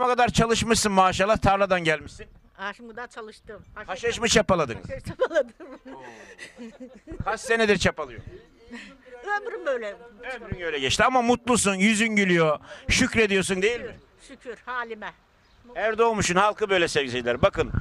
Ne kadar çalışmışsın maşallah tarladan gelmişsin. Daha çalıştım. Haşhaş mı çapaladınız? Haşhaş çapaladım. Kaç senedir çapalıyor? Ömrüm böyle. Ömrün öyle geçti ama mutlusun, yüzün gülüyor, şükrediyorsun değil mi? Şükür halime. Erdoğmuş'un halkı böyle sevgili seyirciler. Bakın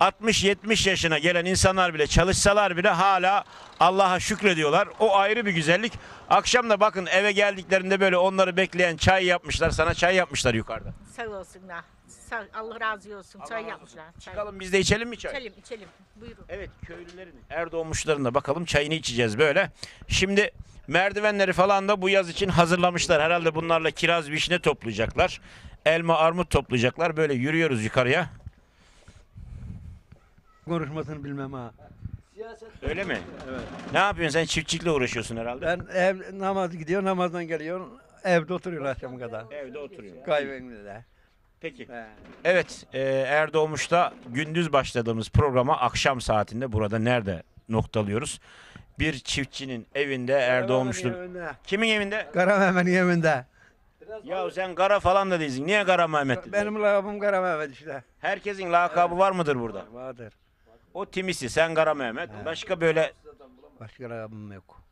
60-70 yaşına gelen insanlar bile çalışsalar bile hala Allah'a şükrediyorlar. O ayrı bir güzellik. Akşam da bakın eve geldiklerinde böyle onları bekleyen çay yapmışlar. Sana çay yapmışlar yukarıda. Sağ olsunlar. Sağ, Allah razı olsun. Çay yapmışlar. Çay. Çıkalım biz de içelim mi çay? İçelim içelim. Buyurun. Evet köylülerin Erdoğmuşların da bakalım çayını içeceğiz böyle. Şimdi merdivenleri falan da bu yaz için hazırlamışlar. Herhalde bunlarla kiraz vişne toplayacaklar. Elma armut toplayacaklar. Böyle yürüyoruz yukarıya. Konuşmasını bilmem ha. Öyle mi? Evet. Ne yapıyorsun sen çiftçilikle uğraşıyorsun herhalde. Ben ev namaz gidiyor, namazdan geliyor, evde oturuyor akşama kadar. Evde oturuyorum. Kahvemde. Peki. He. Evet, e, Erdoğmuş'ta gündüz başladığımız programa akşam saatinde burada nerede noktalıyoruz? Bir çiftçinin evinde Erdoğmuşlu. Evinde. Kimin evinde? Kara Mehmet'in evinde. Ya sen Gara falan da değilsin. Niye Gara Mehmet dedin? Benim lakabım Kara Mehmet işte. Herkesin lakabı var mıdır burada? Vardır. O Timisi, sen Gara Mehmet. Başka böyle... Başka lakabım yok.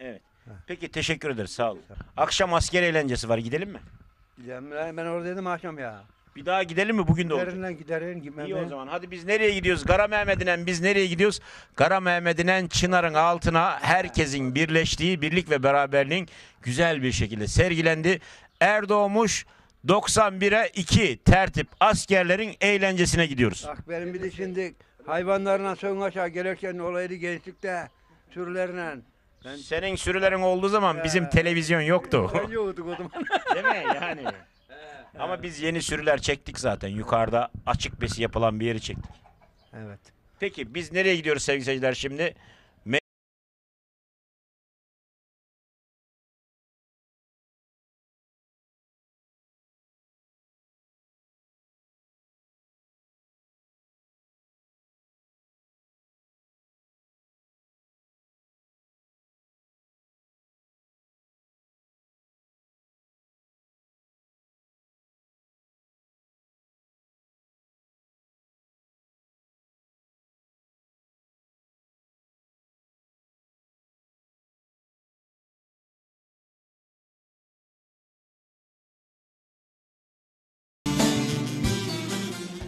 Evet. Peki teşekkür ederiz sağ olun. Akşam asker eğlencesi var gidelim mi? Gidelim ben oradaydım akşam ya. Bir daha gidelim mi bugün de olacak? Giderin lan giderin gitmem İyi o ben. zaman. Hadi biz nereye gidiyoruz? Kara Mehmet'inen biz nereye gidiyoruz? Kara Mehmet'inen Çınar'ın altına herkesin birleştiği birlik ve beraberliğin güzel bir şekilde sergilendi. Erdoğmuş 91'e 2 tertip askerlerin eğlencesine gidiyoruz. Bak benim bir de şimdi hayvanlarla son aşağı gelirken olaydı gençlikte sürülerle. Ben Senin sürülerin olduğu zaman bizim televizyon yoktu. ben yoktuk o zaman. Değil mi yani? Ama biz yeni sürüler çektik zaten. Yukarıda açık besi yapılan bir yeri çektik. evet. Peki biz nereye gidiyoruz sevgili seyirciler şimdi?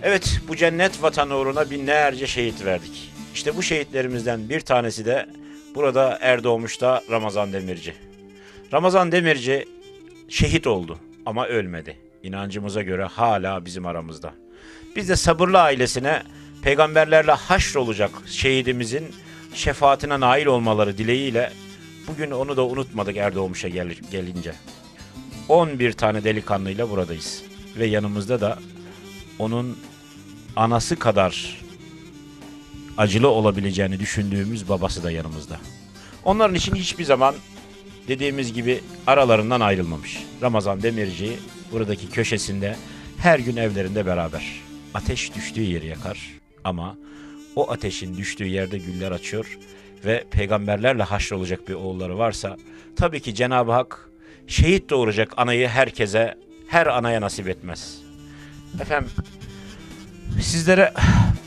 Evet bu cennet vatanı uğruna binlerce şehit verdik. İşte bu şehitlerimizden bir tanesi de burada Erdoğmuş'ta Ramazan Demirci. Ramazan Demirci şehit oldu ama ölmedi. İnancımıza göre hala bizim aramızda. Biz de sabırlı ailesine peygamberlerle haşr olacak şehidimizin şefaatine nail olmaları dileğiyle bugün onu da unutmadık Erdoğmuş'a gel- gelince. 11 tane delikanlıyla buradayız. Ve yanımızda da onun anası kadar acılı olabileceğini düşündüğümüz babası da yanımızda. Onların için hiçbir zaman dediğimiz gibi aralarından ayrılmamış. Ramazan Demirci buradaki köşesinde her gün evlerinde beraber. Ateş düştüğü yeri yakar ama o ateşin düştüğü yerde güller açıyor ve peygamberlerle haşrolacak bir oğulları varsa tabii ki Cenab-ı Hak şehit doğuracak anayı herkese her anaya nasip etmez. Efendim sizlere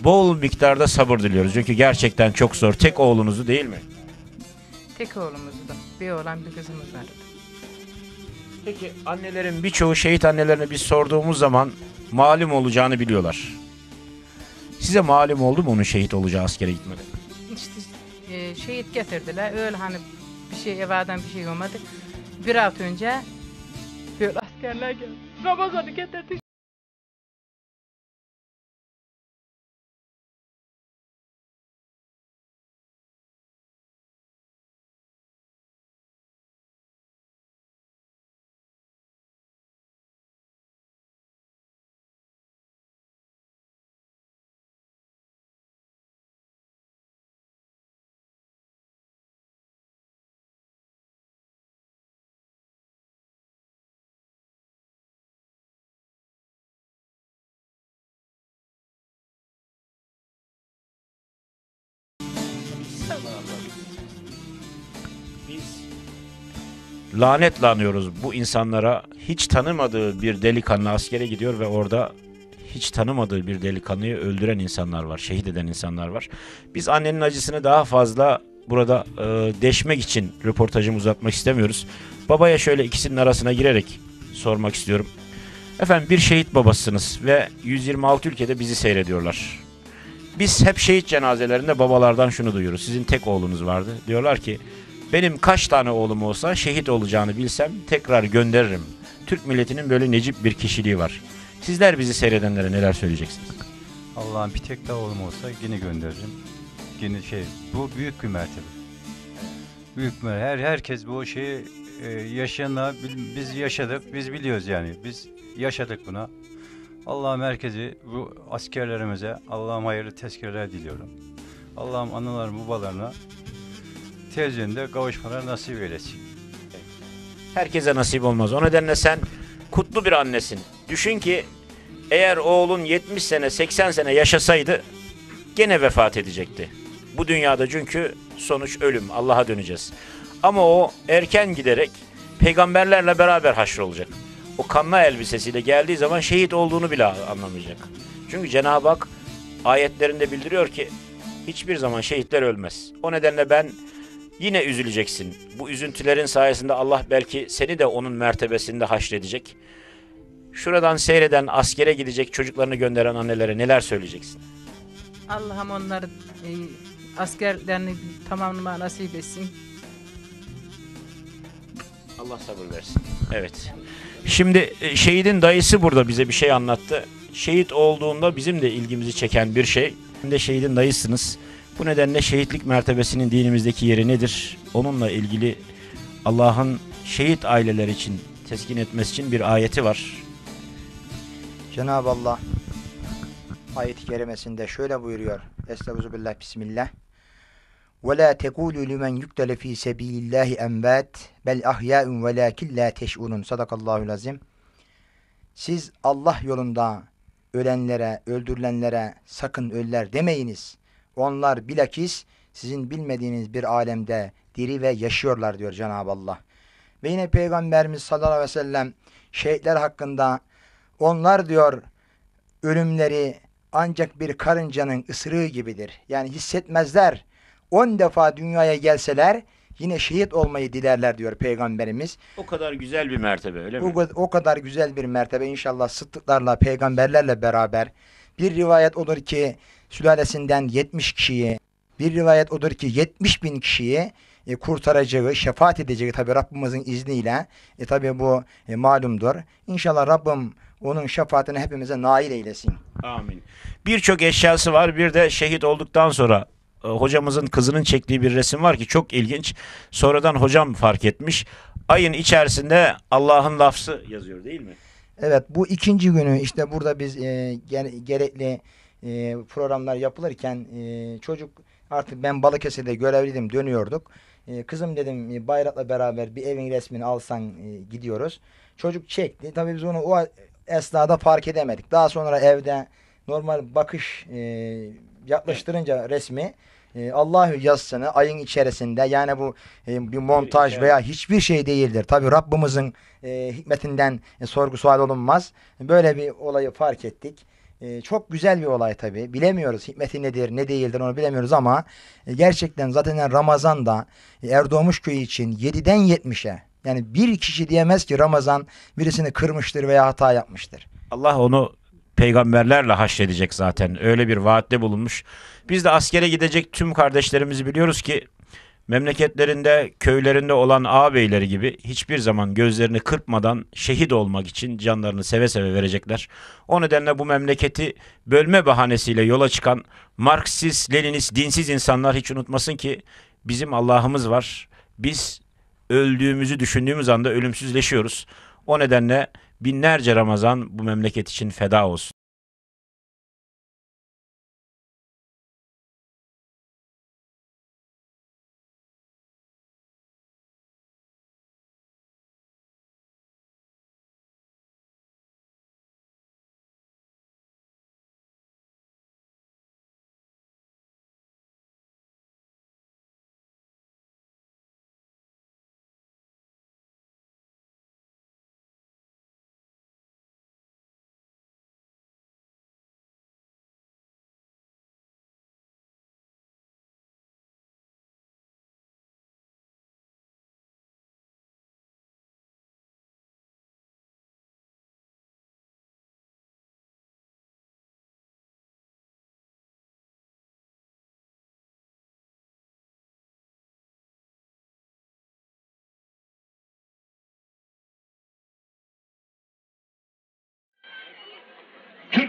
bol miktarda sabır diliyoruz. Çünkü gerçekten çok zor. Tek oğlunuzu değil mi? Tek oğlumuzdu. Bir oğlan bir kızımız vardı. Peki annelerin birçoğu şehit annelerine biz sorduğumuz zaman malum olacağını biliyorlar. Size malum oldu mu onun şehit olacağı askere gitmeden? İşte e, şehit getirdiler. Öyle hani bir şey evadan bir şey olmadı. Bir hafta önce böyle askerler geldi. Ramazan'ı getirdi. Biz lanetle anıyoruz bu insanlara. Hiç tanımadığı bir delikanlı askere gidiyor ve orada hiç tanımadığı bir delikanlıyı öldüren insanlar var, şehit eden insanlar var. Biz annenin acısını daha fazla burada e, deşmek için röportajımı uzatmak istemiyoruz. Babaya şöyle ikisinin arasına girerek sormak istiyorum. Efendim bir şehit babasısınız ve 126 ülkede bizi seyrediyorlar. Biz hep şehit cenazelerinde babalardan şunu duyuyoruz. Sizin tek oğlunuz vardı. Diyorlar ki benim kaç tane oğlum olsa şehit olacağını bilsem tekrar gönderirim. Türk milletinin böyle necip bir kişiliği var. Sizler bizi seyredenlere neler söyleyeceksiniz? Allah'ım bir tek daha oğlum olsa yine gönderirim. Yine şey bu büyük bir mertebe. Büyük bir her herkes bu şeyi e, yaşayana bil- biz yaşadık biz biliyoruz yani biz yaşadık buna. Allah'ım herkesi bu askerlerimize Allah'ım hayırlı tezkereler diliyorum. Allah'ım analarım babalarına televizyonda kavuşmaları nasip eylesin. Herkese nasip olmaz. O nedenle sen kutlu bir annesin. Düşün ki eğer oğlun 70 sene 80 sene yaşasaydı gene vefat edecekti. Bu dünyada çünkü sonuç ölüm. Allah'a döneceğiz. Ama o erken giderek peygamberlerle beraber haşrolacak. O kanlı elbisesiyle geldiği zaman şehit olduğunu bile anlamayacak. Çünkü Cenab-ı Hak ayetlerinde bildiriyor ki hiçbir zaman şehitler ölmez. O nedenle ben yine üzüleceksin. Bu üzüntülerin sayesinde Allah belki seni de onun mertebesinde haşredecek. Şuradan seyreden, askere gidecek çocuklarını gönderen annelere neler söyleyeceksin? Allah'ım onları e, askerlerini tamamlama nasip etsin. Allah sabır versin. Evet. Şimdi e, şehidin dayısı burada bize bir şey anlattı. Şehit olduğunda bizim de ilgimizi çeken bir şey. Hem de şehidin dayısınız. Bu nedenle şehitlik mertebesinin dinimizdeki yeri nedir? Onunla ilgili Allah'ın şehit aileler için teskin etmesi için bir ayeti var. Cenab-ı Allah ayet-i kerimesinde şöyle buyuruyor. Estağfirullah bismillah. وَلَا تَقُولُوا لِمَنْ يُقْتَلَ ف۪ي سَب۪يلِ اللّٰهِ اَنْبَاتٍ بَلْ اَحْيَاءٌ وَلَاكِنْ لَا تَشْعُرُونَ Sadakallahu lazim. Siz Allah yolunda ölenlere, öldürülenlere sakın öller demeyiniz. Onlar bilakis sizin bilmediğiniz bir alemde diri ve yaşıyorlar diyor Cenab-ı Allah. Ve yine Peygamberimiz sallallahu aleyhi ve sellem şehitler hakkında onlar diyor ölümleri ancak bir karıncanın ısırığı gibidir. Yani hissetmezler. On defa dünyaya gelseler yine şehit olmayı dilerler diyor Peygamberimiz. O kadar güzel bir mertebe öyle mi? Bu o kadar güzel bir mertebe inşallah sıddıklarla, peygamberlerle beraber. Bir rivayet odur ki sülalesinden 70 kişiyi, bir rivayet odur ki 70 bin kişiyi e, kurtaracağı, şefaat edeceği tabi Rabbimizin izniyle. E tabi bu e, malumdur. İnşallah Rabbim onun şefaatini hepimize nail eylesin. Amin. Birçok eşyası var. Bir de şehit olduktan sonra hocamızın kızının çektiği bir resim var ki çok ilginç. Sonradan hocam fark etmiş. Ayın içerisinde Allah'ın lafzı yazıyor değil mi? Evet bu ikinci günü işte burada biz e, gere- gerekli e, programlar yapılırken e, çocuk artık ben Balıkesir'de görevliydim dönüyorduk. E, kızım dedim e, bayrakla beraber bir evin resmini alsan e, gidiyoruz. Çocuk çekti. Tabii biz onu o esnada fark edemedik. Daha sonra evde normal bakış e, yaklaştırınca resmi e, Allahü yazısını ayın içerisinde yani bu e, bir montaj veya hiçbir şey değildir. Tabii Rabbimizin e, hikmetinden e, sorgu sual olunmaz. Böyle bir olayı fark ettik. E, çok güzel bir olay tabii. Bilemiyoruz hikmeti nedir, ne değildir onu bilemiyoruz ama e, gerçekten zaten Ramazan'da e, Erdoğmuş köyü için 7'den 70'e yani bir kişi diyemez ki Ramazan birisini kırmıştır veya hata yapmıştır. Allah onu peygamberlerle haşredecek zaten. Öyle bir vaatte bulunmuş. Biz de askere gidecek tüm kardeşlerimizi biliyoruz ki memleketlerinde, köylerinde olan ağabeyleri gibi hiçbir zaman gözlerini kırpmadan şehit olmak için canlarını seve seve verecekler. O nedenle bu memleketi bölme bahanesiyle yola çıkan Marksist, Leninist, dinsiz insanlar hiç unutmasın ki bizim Allah'ımız var. Biz öldüğümüzü düşündüğümüz anda ölümsüzleşiyoruz. O nedenle binlerce Ramazan bu memleket için feda olsun.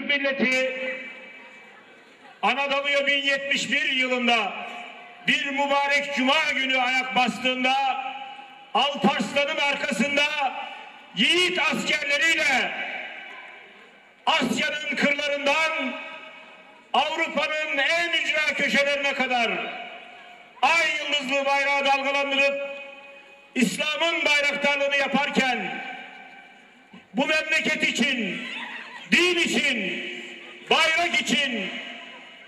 Milleti Anadolu'ya 1071 yılında bir mübarek cuma günü ayak bastığında Alparslan'ın arkasında yiğit askerleriyle Asya'nın kırlarından Avrupa'nın en ücra köşelerine kadar ay yıldızlı bayrağı dalgalandırıp İslam'ın bayraktarlığını yaparken bu memleket için, din için, bayrak için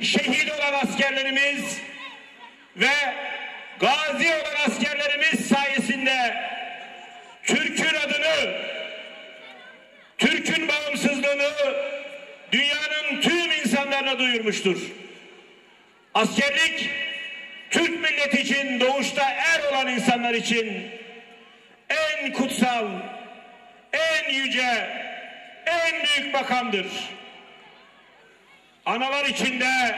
şehit olan askerlerimiz ve gazi olan askerlerimiz sayesinde Türk'ün adını, Türk'ün bağımsızlığını dünyanın tüm insanlarına duyurmuştur. Askerlik Türk milleti için doğuşta er olan insanlar için en kutsal, en yüce, en büyük makamdır. Analar içinde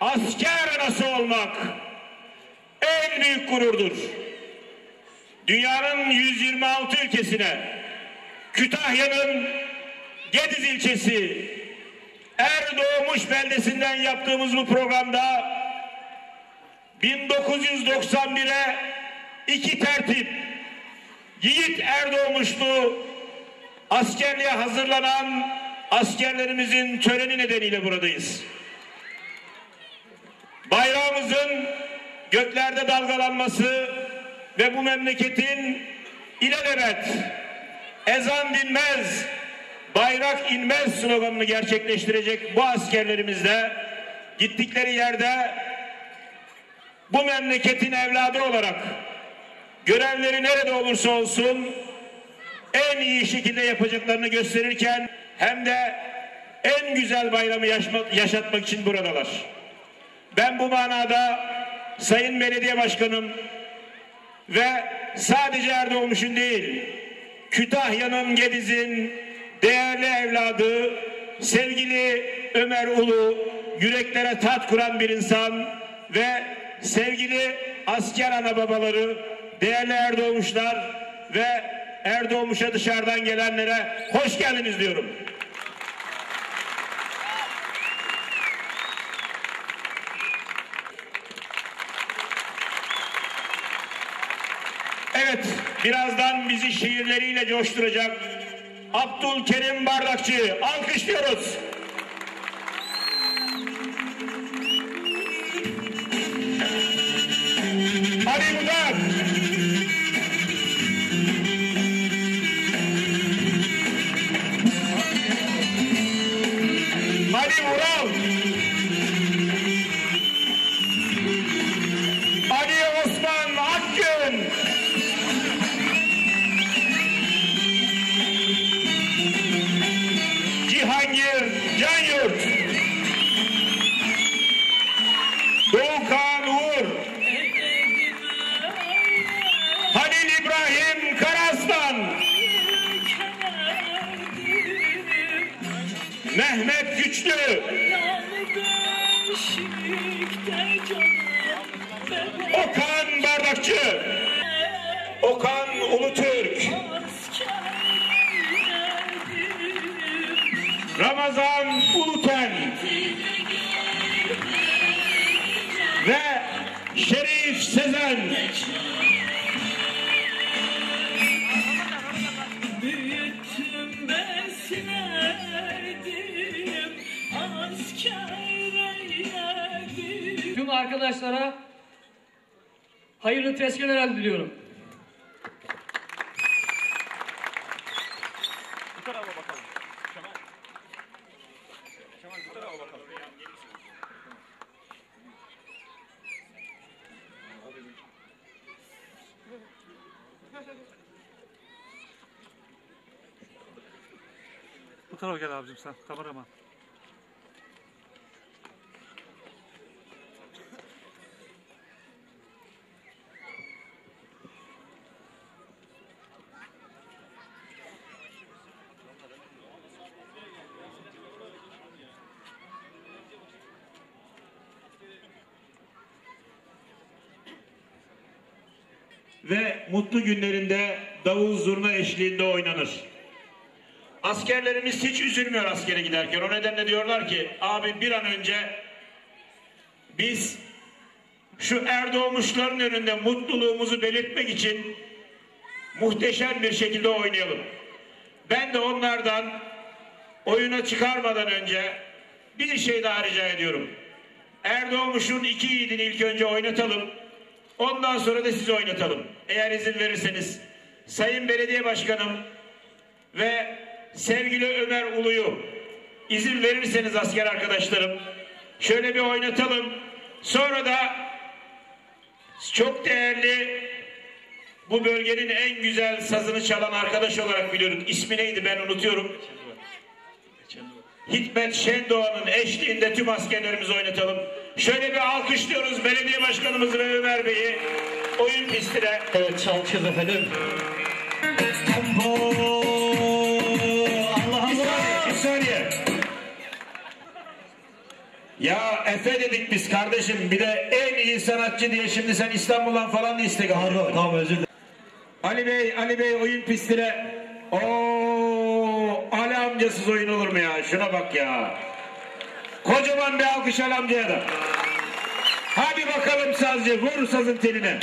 asker anası olmak en büyük gururdur. Dünyanın 126 ülkesine Kütahya'nın Gediz ilçesi Er Doğmuş beldesinden yaptığımız bu programda 1991'e iki tertip Yiğit Erdoğmuşlu askerliğe hazırlanan askerlerimizin töreni nedeniyle buradayız. Bayrağımızın göklerde dalgalanması ve bu memleketin ilelebet ezan dinmez, bayrak inmez sloganını gerçekleştirecek bu askerlerimizle gittikleri yerde bu memleketin evladı olarak görevleri nerede olursa olsun en iyi şekilde yapacaklarını gösterirken hem de en güzel bayramı yaşatmak için buradalar. Ben bu manada Sayın Belediye Başkanım ve sadece Erdoğmuş'un değil, Kütahya'nın Gediz'in değerli evladı, sevgili Ömer Ulu, yüreklere tat kuran bir insan ve sevgili asker ana babaları, değerli Erdoğmuşlar ve Erdoğmuş'a dışarıdan gelenlere hoş geldiniz diyorum. Evet, birazdan bizi şiirleriyle coşturacak Abdülkerim Bardakçı. Alkışlıyoruz. Sezen. Tüm arkadaşlara hayırlı tezkereler diliyorum. Bu tarafa gel abicim sen kameraman. ve mutlu günlerinde davul zurna eşliğinde oynanır. Askerlerimiz hiç üzülmüyor askere giderken. O nedenle diyorlar ki abi bir an önce biz şu erdoğmuşların önünde mutluluğumuzu belirtmek için muhteşem bir şekilde oynayalım. Ben de onlardan oyuna çıkarmadan önce bir şey daha rica ediyorum. Erdoğmuş'un iki yiğidini ilk önce oynatalım. Ondan sonra da sizi oynatalım. Eğer izin verirseniz. Sayın Belediye Başkanım ve sevgili Ömer Ulu'yu izin verirseniz asker arkadaşlarım şöyle bir oynatalım. Sonra da çok değerli bu bölgenin en güzel sazını çalan arkadaş olarak biliyorum. İsmi neydi ben unutuyorum. Hikmet Şendoğan'ın eşliğinde tüm askerlerimizi oynatalım. Şöyle bir alkışlıyoruz belediye başkanımızı ve Ömer Bey'i oyun pistine. Evet çalacağız efendim. Tempo. Allah Bir Allah. saniye, bir saniye. Ya Efe dedik biz kardeşim bir de en iyi sanatçı diye şimdi sen İstanbul'dan falan da istek Pardon tamam özür dilerim. Ali Bey, Ali Bey oyun pistine. Oo, Ali amcasız oyun olur mu ya? Şuna bak ya. Kocaman bir alkış Ali amcaya da. Hadi bakalım sazcı, vur sazın teline.